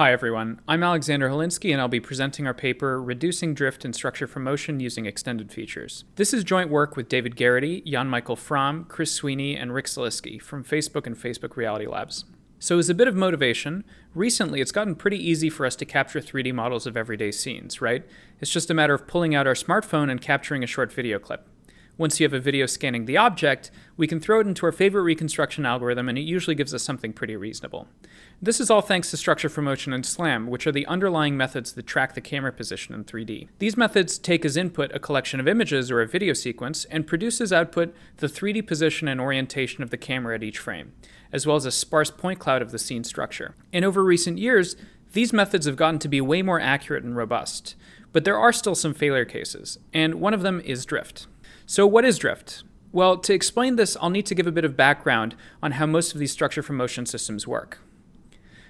Hi everyone, I'm Aleksander Hołyński and I'll be presenting our paper Reducing Drift in Structure from Motion Using Extended Features. This is joint work with David Geraghty, Jan Michael Fromm, Chris Sweeney, and Rick Szeliski from Facebook and Facebook Reality Labs. So as a bit of motivation, recently it's gotten pretty easy for us to capture 3D models of everyday scenes, right? It's just a matter of pulling out our smartphone and capturing a short video clip. Once you have a video scanning the object, we can throw it into our favorite reconstruction algorithm and it usually gives us something pretty reasonable. This is all thanks to Structure from Motion and SLAM, which are the underlying methods that track the camera position in 3D. These methods take as input a collection of images or a video sequence and produce as output the 3D position and orientation of the camera at each frame, as well as a sparse point cloud of the scene structure. And over recent years, these methods have gotten to be way more accurate and robust, but there are still some failure cases, and one of them is drift. So, what is drift? Well, to explain this, I'll need to give a bit of background on how most of these structure from motion systems work.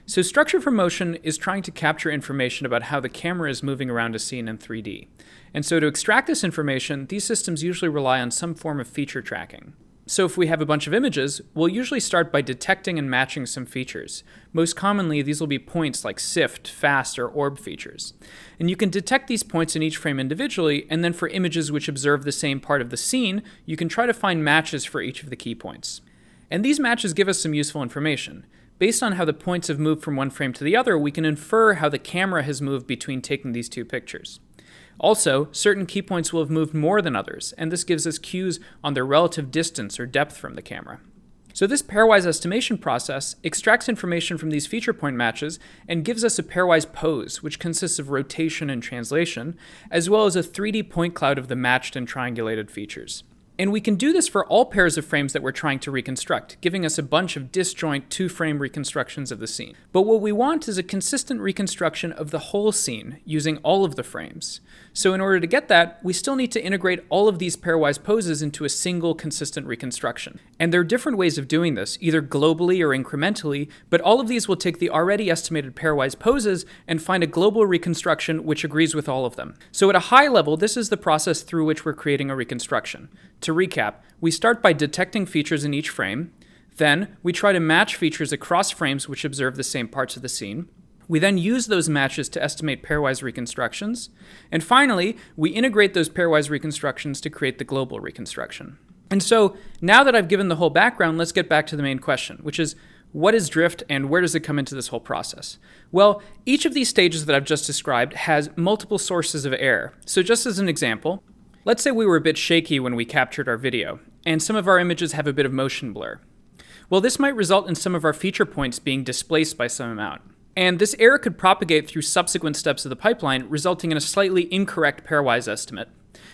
So, structure from motion is trying to capture information about how the camera is moving around a scene in 3D. And so, to extract this information, these systems usually rely on some form of feature tracking. So if we have a bunch of images, we'll usually start by detecting and matching some features. Most commonly, these will be points like sift, fast, or orb features. And you can detect these points in each frame individually, and then for images which observe the same part of the scene, you can try to find matches for each of the key points. And these matches give us some useful information. Based on how the points have moved from one frame to the other, we can infer how the camera has moved between taking these two pictures. Also, certain key points will have moved more than others, and this gives us cues on their relative distance or depth from the camera. So this pairwise estimation process extracts information from these feature point matches and gives us a pairwise pose, which consists of rotation and translation, as well as a 3D point cloud of the matched and triangulated features. And we can do this for all pairs of frames that we're trying to reconstruct, giving us a bunch of disjoint two-frame reconstructions of the scene. But what we want is a consistent reconstruction of the whole scene, using all of the frames. So in order to get that, we still need to integrate all of these pairwise poses into a single consistent reconstruction. And there are different ways of doing this, either globally or incrementally, but all of these will take the already estimated pairwise poses and find a global reconstruction which agrees with all of them. So at a high level, this is the process through which we're creating a reconstruction. To recap, we start by detecting features in each frame. Then, we try to match features across frames which observe the same parts of the scene. We then use those matches to estimate pairwise reconstructions. And finally, we integrate those pairwise reconstructions to create the global reconstruction. And so, now that I've given the whole background, let's get back to the main question, which is what is drift and where does it come into this whole process? Well, each of these stages that I've just described has multiple sources of error. So, just as an example, Let's say we were a bit shaky when we captured our video, and some of our images have a bit of motion blur. Well, this might result in some of our feature points being displaced by some amount. And this error could propagate through subsequent steps of the pipeline, resulting in a slightly incorrect pairwise estimate.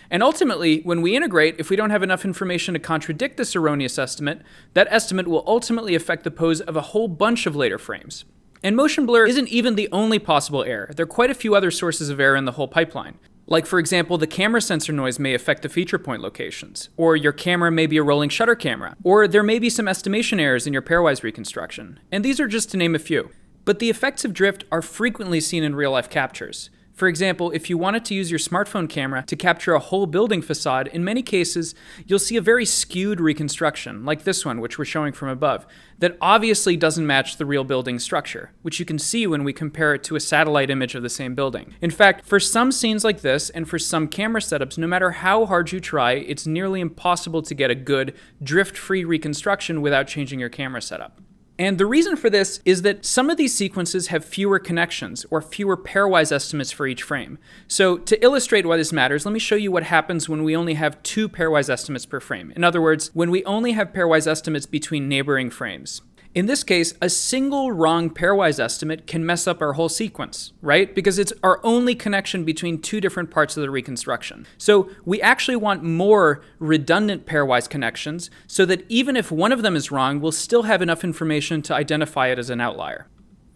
And ultimately, when we integrate, if we don't have enough information to contradict this erroneous estimate, that estimate will ultimately affect the pose of a whole bunch of later frames. And motion blur isn't even the only possible error. There are quite a few other sources of error in the whole pipeline. Like, for example, the camera sensor noise may affect the feature point locations, or your camera may be a rolling shutter camera, or there may be some estimation errors in your pairwise reconstruction. And these are just to name a few. But the effects of drift are frequently seen in real life captures. For example, if you wanted to use your smartphone camera to capture a whole building facade, in many cases, you'll see a very skewed reconstruction, like this one, which we're showing from above, that obviously doesn't match the real building structure, which you can see when we compare it to a satellite image of the same building. In fact, for some scenes like this, and for some camera setups, no matter how hard you try, it's nearly impossible to get a good, drift-free reconstruction without changing your camera setup. And the reason for this is that some of these sequences have fewer connections or fewer pairwise estimates for each frame. So to illustrate why this matters, let me show you what happens when we only have two pairwise estimates per frame. In other words, when we only have pairwise estimates between neighboring frames. In this case, a single wrong pairwise estimate can mess up our whole sequence, right? Because it's our only connection between two different parts of the reconstruction. So we actually want more redundant pairwise connections so that even if one of them is wrong, we'll still have enough information to identify it as an outlier.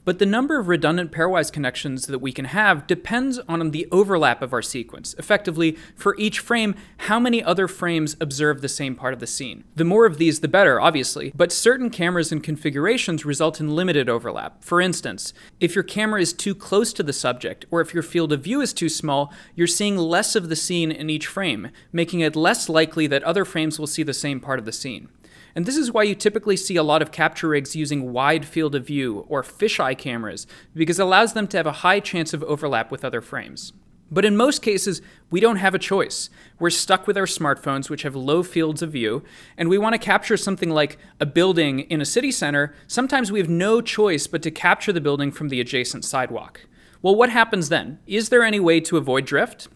But the number of redundant pairwise connections that we can have depends on the overlap of our sequence. Effectively, for each frame, how many other frames observe the same part of the scene. The more of these, the better, obviously, but certain cameras and configurations result in limited overlap. For instance, if your camera is too close to the subject, or if your field of view is too small, you're seeing less of the scene in each frame, making it less likely that other frames will see the same part of the scene. And this is why you typically see a lot of capture rigs using wide field of view or fisheye cameras, because it allows them to have a high chance of overlap with other frames. But in most cases, we don't have a choice. We're stuck with our smartphones, which have low fields of view, and we want to capture something like a building in a city center. Sometimes we have no choice but to capture the building from the adjacent sidewalk. Well, what happens then? Is there any way to avoid drift?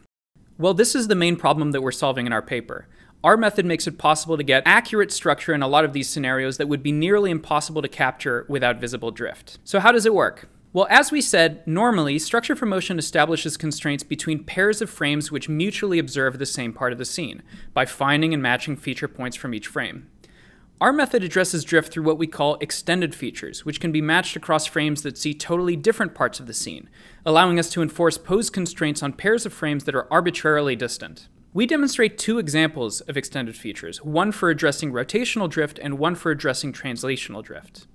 Well, this is the main problem that we're solving in our paper. Our method makes it possible to get accurate structure in a lot of these scenarios that would be nearly impossible to capture without visible drift. So, how does it work? Well, as we said, normally, structure from motion establishes constraints between pairs of frames which mutually observe the same part of the scene by finding and matching feature points from each frame. Our method addresses drift through what we call extended features, which can be matched across frames that see totally different parts of the scene, allowing us to enforce pose constraints on pairs of frames that are arbitrarily distant. We demonstrate two examples of extended features, one for addressing rotational drift and one for addressing translational drift.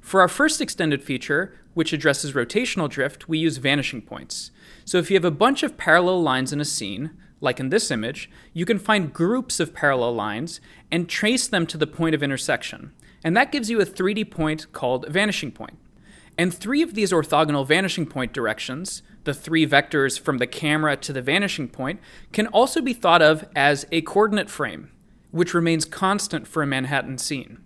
For our first extended feature, which addresses rotational drift, we use vanishing points. So if you have a bunch of parallel lines in a scene, like in this image, you can find groups of parallel lines and trace them to the point of intersection. And that gives you a 3D point called a vanishing point. And three of these orthogonal vanishing point directions, the three vectors from the camera to the vanishing point, can also be thought of as a coordinate frame, which remains constant for a Manhattan scene.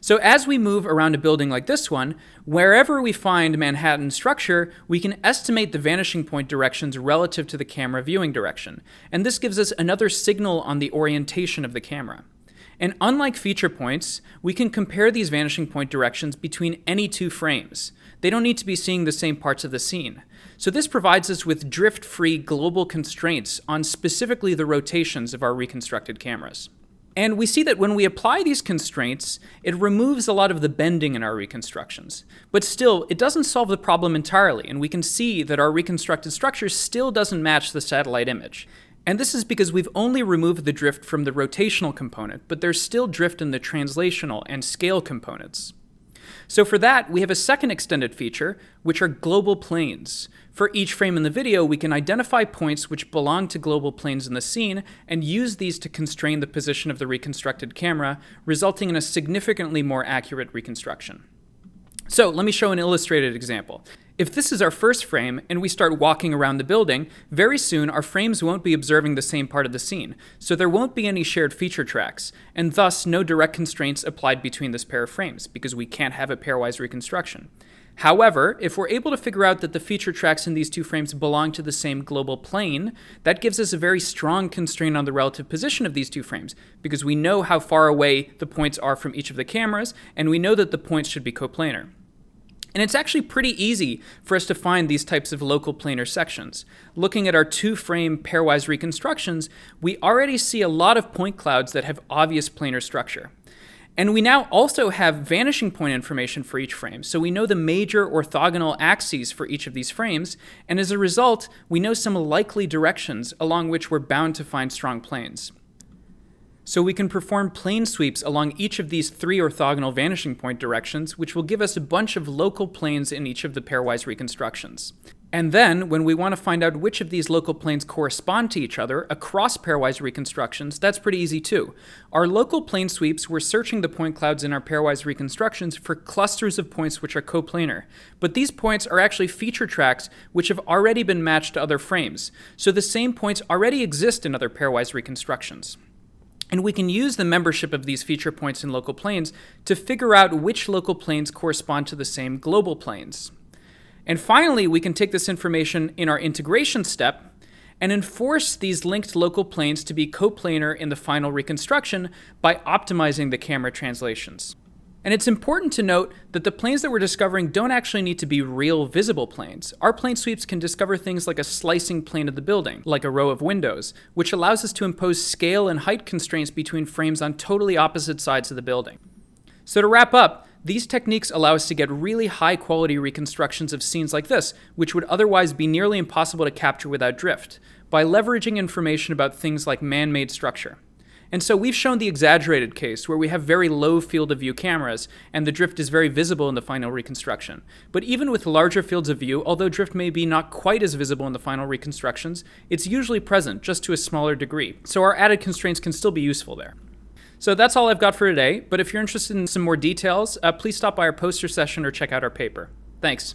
So as we move around a building like this one, wherever we find Manhattan structure, we can estimate the vanishing point directions relative to the camera viewing direction. And this gives us another signal on the orientation of the camera. And unlike feature points, we can compare these vanishing point directions between any two frames. They don't need to be seeing the same parts of the scene. So this provides us with drift-free global constraints on specifically the rotations of our reconstructed cameras. And we see that when we apply these constraints, it removes a lot of the bending in our reconstructions. But still, it doesn't solve the problem entirely, and we can see that our reconstructed structure still doesn't match the satellite image. And this is because we've only removed the drift from the rotational component, but there's still drift in the translational and scale components. So for that, we have a second extended feature, which are global planes. For each frame in the video, we can identify points which belong to global planes in the scene and use these to constrain the position of the reconstructed camera, resulting in a significantly more accurate reconstruction. So let me show an illustrated example. If this is our first frame and we start walking around the building, very soon our frames won't be observing the same part of the scene, so there won't be any shared feature tracks, and thus no direct constraints applied between this pair of frames, because we can't have a pairwise reconstruction. However, if we're able to figure out that the feature tracks in these two frames belong to the same global plane, that gives us a very strong constraint on the relative position of these two frames, because we know how far away the points are from each of the cameras, and we know that the points should be coplanar. And it's actually pretty easy for us to find these types of local planar sections. Looking at our two-frame pairwise reconstructions, we already see a lot of point clouds that have obvious planar structure. And we now also have vanishing point information for each frame, so we know the major orthogonal axes for each of these frames, and as a result, we know some likely directions along which we're bound to find strong planes. So we can perform plane sweeps along each of these three orthogonal vanishing point directions, which will give us a bunch of local planes in each of the pairwise reconstructions. And then, when we want to find out which of these local planes correspond to each other across pairwise reconstructions, that's pretty easy too. Our local plane sweeps, we're searching the point clouds in our pairwise reconstructions for clusters of points which are coplanar. But these points are actually feature tracks which have already been matched to other frames. So the same points already exist in other pairwise reconstructions. And we can use the membership of these feature points in local planes to figure out which local planes correspond to the same global planes. And finally, we can take this information in our integration step and enforce these linked local planes to be coplanar in the final reconstruction by optimizing the camera translations. And it's important to note that the planes that we're discovering don't actually need to be real visible planes. Our plane sweeps can discover things like a slicing plane of the building, like a row of windows, which allows us to impose scale and height constraints between frames on totally opposite sides of the building. So to wrap up, these techniques allow us to get really high quality reconstructions of scenes like this, which would otherwise be nearly impossible to capture without drift, by leveraging information about things like man-made structure. And so we've shown the exaggerated case where we have very low field of view cameras and the drift is very visible in the final reconstruction. But even with larger fields of view, although drift may be not quite as visible in the final reconstructions, it's usually present just to a smaller degree. So our added constraints can still be useful there. So that's all I've got for today, but if you're interested in some more details, uh, please stop by our poster session or check out our paper. Thanks.